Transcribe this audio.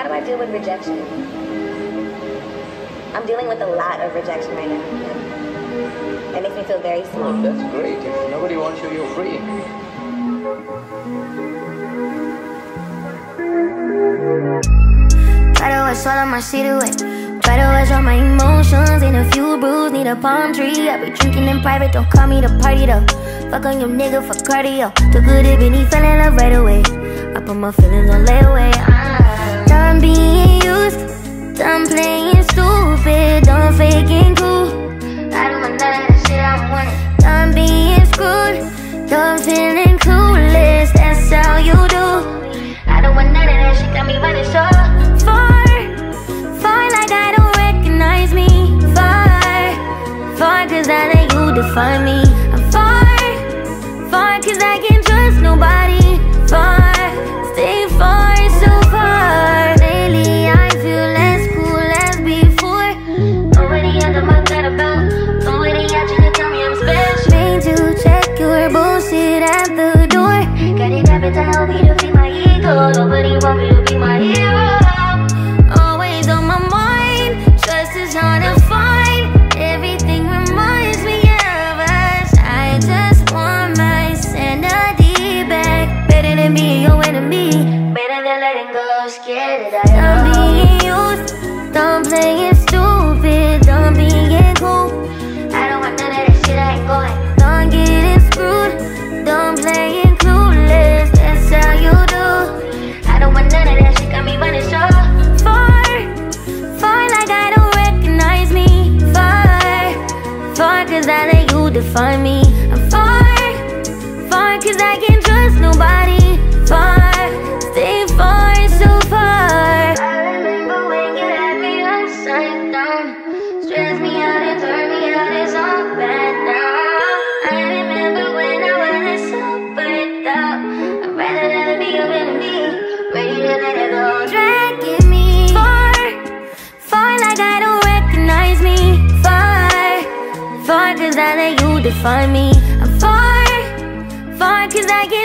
How do I deal with rejection? I'm dealing with a lot of rejection right now. That makes me feel very oh, small. Well, that's great. If nobody wants you, you're free. Try to wash all of my shit away. Try to wash all my emotions in a few brews, need a palm tree. I be drinking in private, don't call me to party though. Fuck on your nigga for cardio. Too good if he fell in love right away. I put my feelings on layaway. Ah. cause I let you define me. I'm far, far cause I cause I let you define me. I'm far, far cause I can that you define me. I'm far, far cause I get